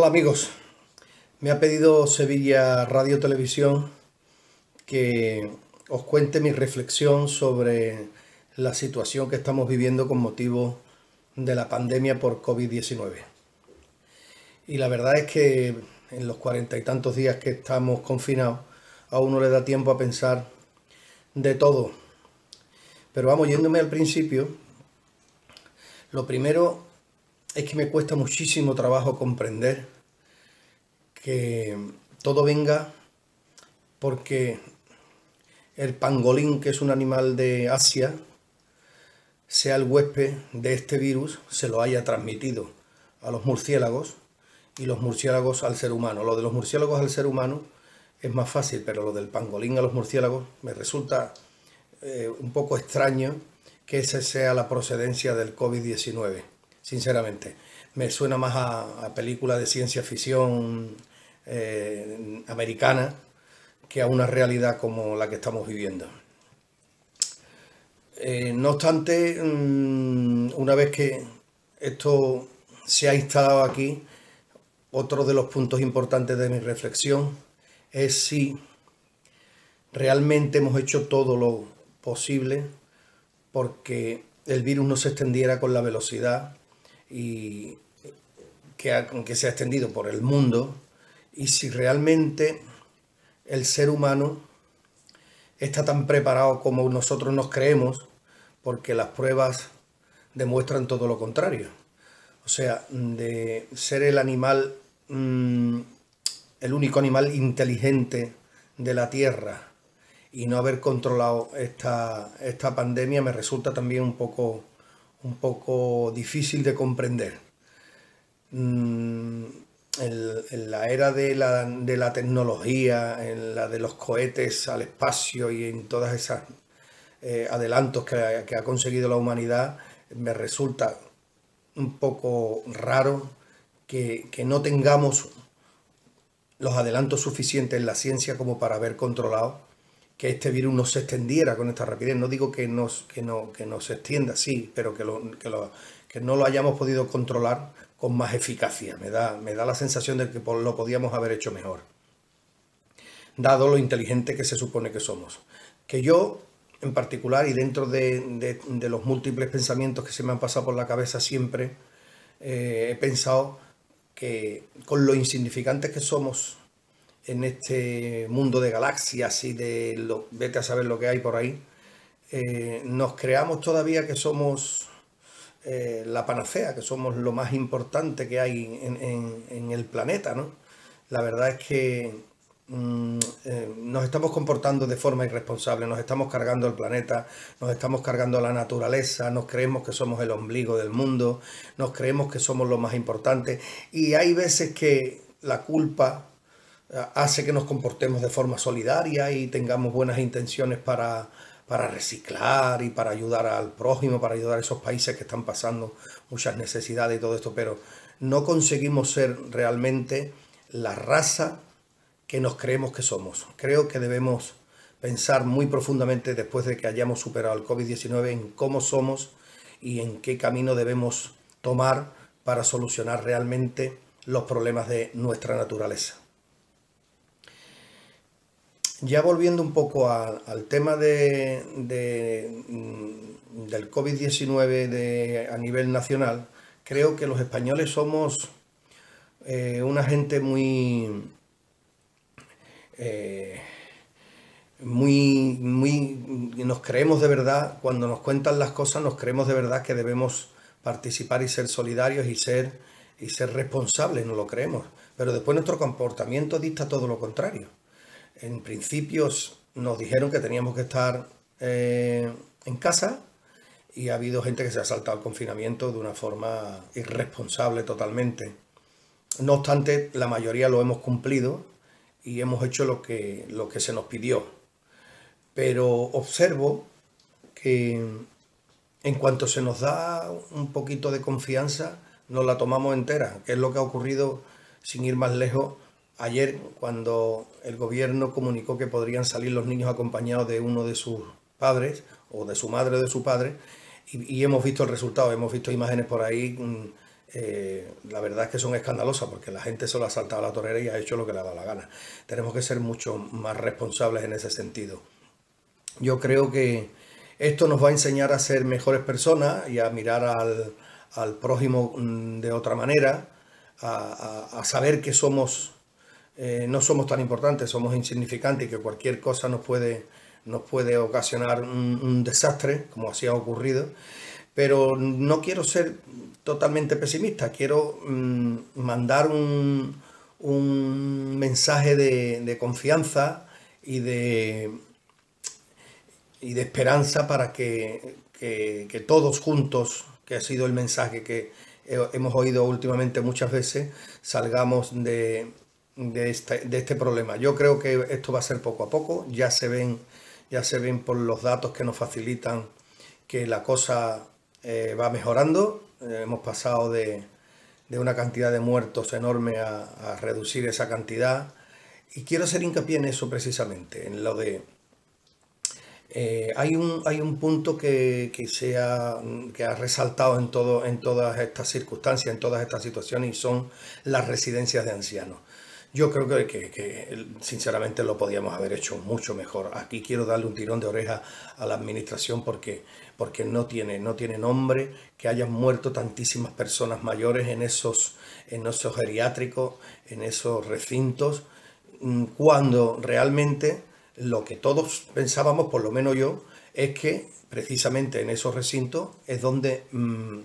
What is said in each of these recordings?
Hola amigos, me ha pedido Sevilla Radio Televisión que os cuente mi reflexión sobre la situación que estamos viviendo con motivo de la pandemia por COVID-19. Y la verdad es que en los cuarenta y tantos días que estamos confinados, a uno le da tiempo a pensar de todo. Pero vamos, yéndome al principio, lo primero es que me cuesta muchísimo trabajo comprender que todo venga porque el pangolín, que es un animal de Asia, sea el huésped de este virus, se lo haya transmitido a los murciélagos y los murciélagos al ser humano. Lo de los murciélagos al ser humano es más fácil, pero lo del pangolín a los murciélagos me resulta eh, un poco extraño que esa sea la procedencia del COVID-19 sinceramente. Me suena más a, película de ciencia ficción eh, americana que a una realidad como la que estamos viviendo. Eh, no obstante, mm, una vez que esto se ha instalado aquí, otro de los puntos importantes de mi reflexión es si realmente hemos hecho todo lo posible porque el virus no se extendiera con la velocidad y que, que se ha extendido por el mundo y si realmente el ser humano está tan preparado como nosotros nos creemos, porque las pruebas demuestran todo lo contrario. O sea, de ser el animal, mm, el único animal inteligente de la Tierra y no haber controlado esta, esta pandemia me resulta también un poco un poco difícil de comprender. Mm, en, la era de la, tecnología, en la de los cohetes al espacio y en todas esas eh, adelantos que, ha conseguido la humanidad, me resulta un poco raro que, que, no tengamos los adelantos suficientes en la ciencia como para haber controlado que este virus no se extendiera con esta rapidez. No digo que, nos, que, no, que no se extienda, sí, pero que, lo, que, no lo hayamos podido controlar con más eficacia. Me da, me da la sensación de que lo podíamos haber hecho mejor, dado lo inteligente que se supone que somos. Que yo, en particular, y dentro de, los múltiples pensamientos que se me han pasado por la cabeza siempre, eh, he pensado que con lo insignificantes que somos en este mundo de galaxias y de lo, vete a saber lo que hay por ahí, eh, nos creamos todavía que somos eh, la panacea, que somos lo más importante que hay en, el planeta, ¿no? La verdad es que mm, eh, nos estamos comportando de forma irresponsable, nos estamos cargando el planeta, nos estamos cargando la naturaleza, nos creemos que somos el ombligo del mundo, nos creemos que somos lo más importante y hay veces que la culpa hace que nos comportemos de forma solidaria y tengamos buenas intenciones para, reciclar y para ayudar al prójimo, para ayudar a esos países que están pasando muchas necesidades y todo esto, pero no conseguimos ser realmente la raza que nos creemos que somos. Creo que debemos pensar muy profundamente después de que hayamos superado el COVID-19 en cómo somos y en qué camino debemos tomar para solucionar realmente los problemas de nuestra naturaleza. Ya volviendo un poco al tema de, mm, del COVID-19 a nivel nacional, creo que los españoles somos eh, una gente muy, eh, muy, muy, nos creemos de verdad, cuando nos cuentan las cosas, nos creemos de verdad que debemos participar y ser solidarios y ser, y ser responsables, no lo creemos. Pero después nuestro comportamiento dicta todo lo contrario en principios nos dijeron que teníamos que estar eh, en casa y ha habido gente que se ha saltado el confinamiento de una forma irresponsable totalmente. No obstante, la mayoría lo hemos cumplido y hemos hecho lo que, lo que se nos pidió. Pero observo que en cuanto se nos da un poquito de confianza, nos la tomamos entera, que es lo que ha ocurrido sin ir más lejos ayer cuando el gobierno comunicó que podrían salir los niños acompañados de uno de sus padres o de su madre o de su padre y, hemos visto el resultado, hemos visto imágenes por ahí mm, eh, la verdad es que son escandalosas porque la gente solo ha saltado a la torera y ha hecho lo que le ha dado la gana. Tenemos que ser mucho más responsables en ese sentido. Yo creo que esto nos va a enseñar a ser mejores personas y a mirar al, prójimo mm, de otra manera, a, saber que somos, eh, no somos tan importantes, somos insignificantes y que cualquier cosa nos puede, nos puede ocasionar un, desastre, como así ha ocurrido. Pero no quiero ser totalmente pesimista, quiero mm, mandar un, mensaje de confianza y de, y de esperanza para que, todos juntos, que ha sido el mensaje que hemos oído últimamente muchas veces, salgamos de, este, de, este, problema. Yo creo que esto va a ser poco a poco, ya se ven, ya se ven por los datos que nos facilitan que la cosa eh, va mejorando. Eh, hemos pasado de, una cantidad de muertos enorme a, reducir esa cantidad. Y quiero hacer hincapié en eso precisamente, en lo de eh, hay, un, hay un punto que, se ha, que ha resaltado en, todo, en todas estas circunstancias, en todas estas situaciones, y son las residencias de ancianos. Yo creo que, sinceramente lo podíamos haber hecho mucho mejor. Aquí quiero darle un tirón de oreja a la administración porque, porque no, tiene, no tiene nombre que hayan muerto tantísimas personas mayores en esos, en esos geriátricos, en esos recintos, mm, cuando realmente lo que todos pensábamos, por lo menos yo, es que precisamente en esos recintos es donde mm,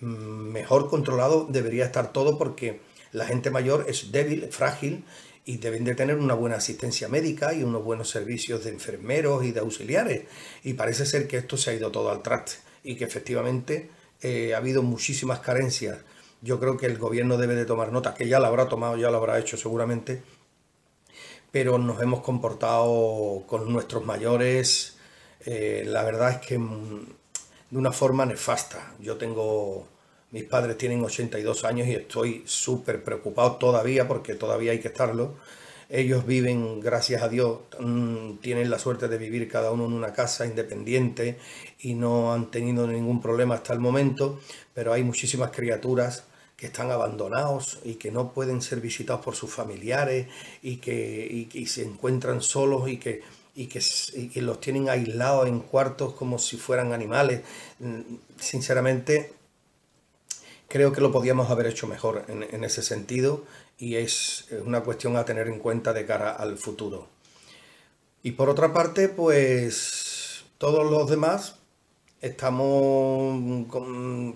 mm, mejor controlado debería estar todo porque la gente mayor es débil, frágil y deben de tener una buena asistencia médica y unos buenos servicios de enfermeros y de auxiliares. Y parece ser que esto se ha ido todo al traste y que efectivamente eh, ha habido muchísimas carencias. Yo creo que el gobierno debe de tomar nota, que ya lo habrá tomado, ya lo habrá hecho seguramente, pero nos hemos comportado con nuestros mayores, eh, la verdad es que mm, de una forma nefasta. Yo tengo, mis padres tienen 82 años y estoy súper preocupado todavía porque todavía hay que estarlo. Ellos viven, gracias a Dios, mm, tienen la suerte de vivir cada uno en una casa independiente y no han tenido ningún problema hasta el momento, pero hay muchísimas criaturas que están abandonados y que no pueden ser visitados por sus familiares y que, se encuentran solos y que, los tienen aislados en cuartos como si fueran animales. Mm, sinceramente, creo que lo podíamos haber hecho mejor en, ese sentido y es una cuestión a tener en cuenta de cara al futuro. Y por otra parte, pues todos los demás Estamos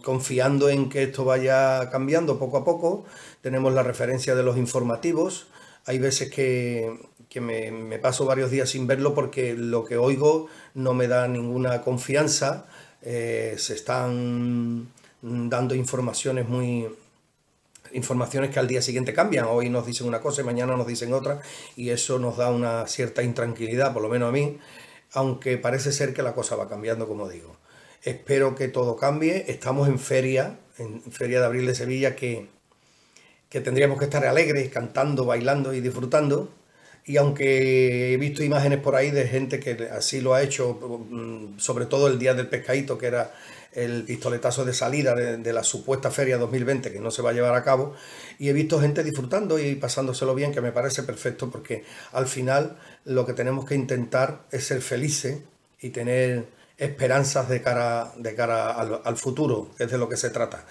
confiando en que esto vaya cambiando poco a poco. Tenemos la referencia de los informativos. Hay veces que, me, paso varios días sin verlo porque lo que oigo no me da ninguna confianza. Eh, se están dando informaciones muy, informaciones que al día siguiente cambian. Hoy nos dicen una cosa y mañana nos dicen otra y eso nos da una cierta intranquilidad, por lo menos a mí, aunque parece ser que la cosa va cambiando, como digo. Espero que todo cambie. Estamos en feria, en Feria de Abril de Sevilla, que, que tendríamos que estar alegres, cantando, bailando y disfrutando. Y aunque he visto imágenes por ahí de gente que así lo ha hecho, mm, sobre todo el día del pescadito, que era el pistoletazo de salida de, la supuesta feria 2020 que no se va a llevar a cabo, y he visto gente disfrutando y pasándoselo bien, que me parece perfecto, porque al final lo que tenemos que intentar es ser felices y tener esperanzas de cara, de cara al, futuro, que es de lo que se trata.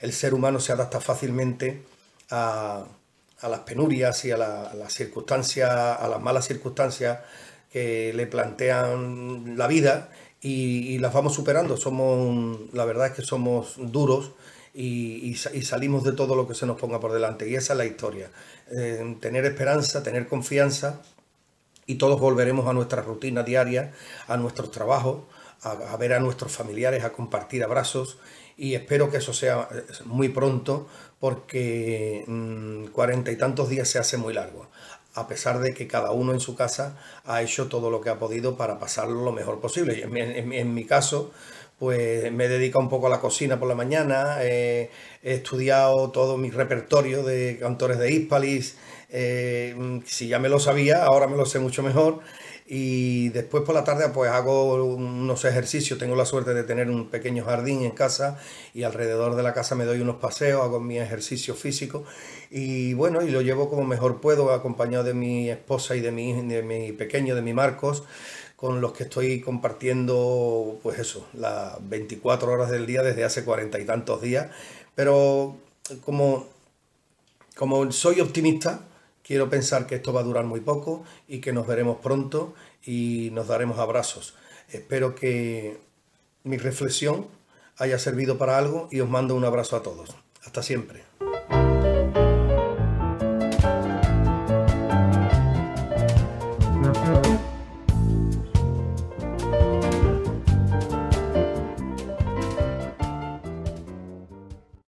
El ser humano se adapta fácilmente a, las penurias y a, las circunstancias, a las malas circunstancias que le plantean la vida y, las vamos superando. Somos, la verdad es que somos duros y, salimos de todo lo que se nos ponga por delante. Y esa es la historia. Eh, tener esperanza, tener confianza y todos volveremos a nuestra rutina diaria, a nuestros trabajos, a, ver a nuestros familiares, a compartir abrazos y espero que eso sea eh, muy pronto porque mm, cuarenta y tantos días se hace muy largo, a pesar de que cada uno en su casa ha hecho todo lo que ha podido para pasarlo lo mejor posible. En, mi caso, pues me he dedicado un poco a la cocina por la mañana, he estudiado todo mi repertorio de cantores de Hispalis, eh, si ya me lo sabía, ahora me lo sé mucho mejor y después por la tarde pues hago unos ejercicios, tengo la suerte de tener un pequeño jardín en casa y alrededor de la casa me doy unos paseos, hago mi ejercicio físico y bueno, y lo llevo como mejor puedo acompañado de mi esposa y de mi, de mi pequeño, de mi Marcos con los que estoy compartiendo, pues eso, las 24 horas del día desde hace cuarenta y tantos días. Pero como, como soy optimista, quiero pensar que esto va a durar muy poco y que nos veremos pronto y nos daremos abrazos. Espero que mi reflexión haya servido para algo y os mando un abrazo a todos. Hasta siempre.